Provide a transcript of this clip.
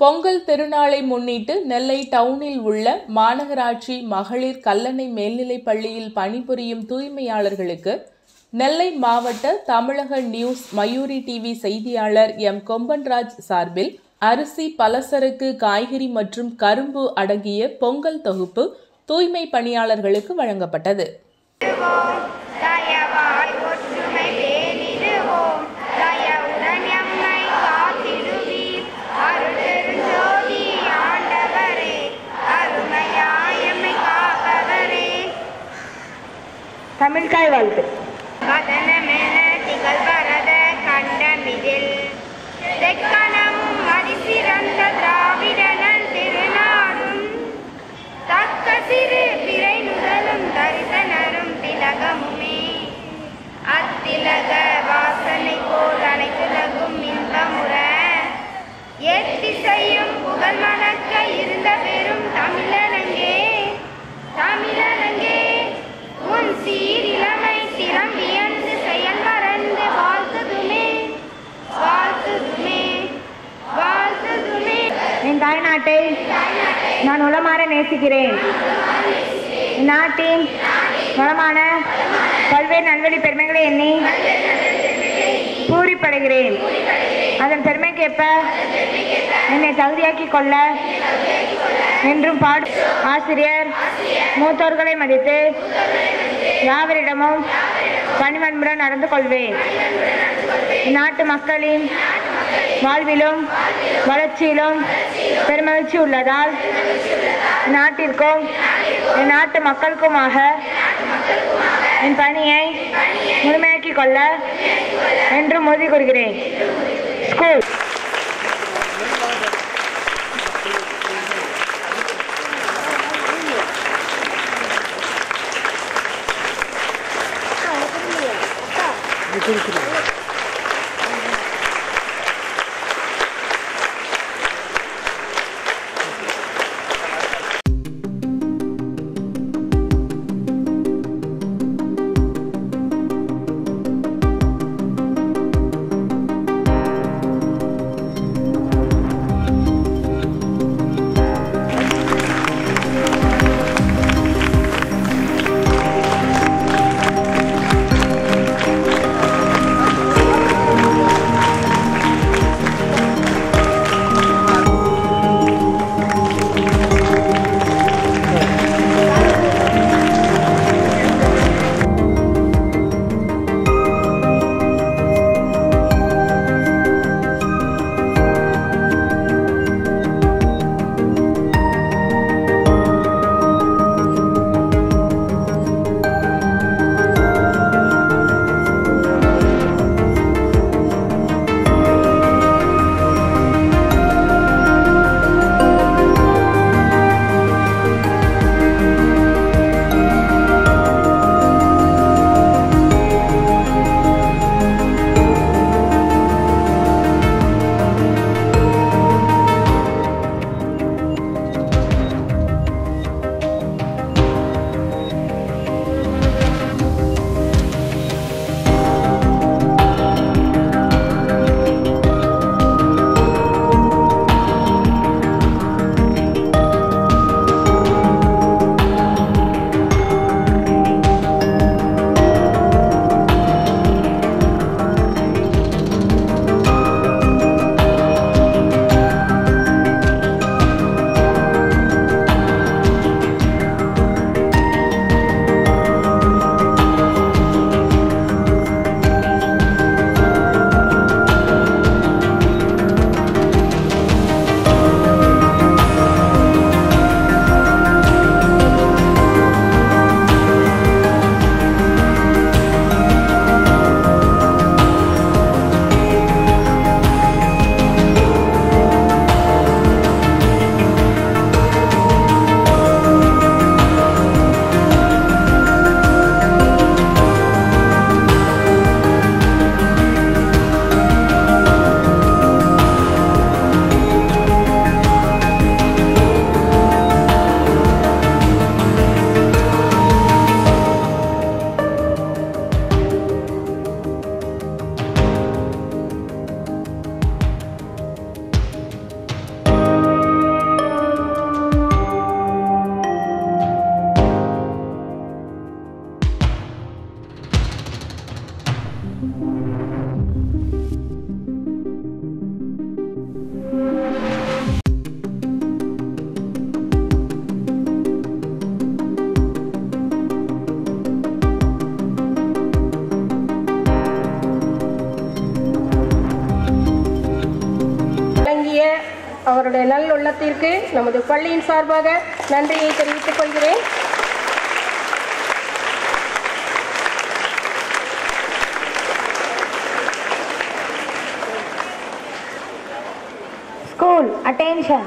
பொங்கல் திருநாளை முன்னிட்டு நெல்லை டவுனில் உள்ள மாநகராட்சி மகளிர் கல்லணை மேல்நிலைப் பள்ளியில் பணிபுரியும் தூய்மையாளர்களுக்கு நெல்லை மாவட்ட தமிழக நியூஸ் மயூரி டிவி செய்தியாளர் எம். கொம்பன்ராஜ் சார்பில் அரிசி பலசரக்கு காய்கறி மற்றும் கரும்பு அடங்கிய பொங்கல் தொகுப்பு தூய்மை பணியாளர்களுக்கு வழங்கப்பட்டது. தரிசனரும் திலகமுமே. அத்திலக வாசனை போல் அனைத்துலகும் இன்பமுற எத்திசையும் புகழ் மணக்க இருந்த பெரும் தமிழனங்கே. தமிழனங்கே உன் சீ நாட்டை நான் உளமாற நேசிக்கிறேன். இந்நாட்டின் வளமான பல்வேறு நல்வழி பெருமைகளை எண்ணி பூரிப்படைகிறேன். அதன் பெருமைக்கேற்ப என்னை தகுதியாக்கிக் கொள்ள என்றும் பாடு ஆசிரியர் மூத்தோர்களை மதித்து யாவரிடமும் பணிவன்புடன் நடந்து கொள்வேன். நாட்டு மக்களின் வாழ்விலும் வளர்ச்சியிலும் பெருமகிழ்ச்சி உள்ளதால் நாட்டிற்கும் என் நாட்டு மக்களுக்குமாக என் பணியை முழுமையாக்கிக் கொள்ள என்று உறுதி கூறுகிறேன். School அவருடைய நல் உள்ளத்திற்கு நமது பள்ளியின் சார்பாக நன்றியை தெரிவித்துக் கொள்கிறேன். School attention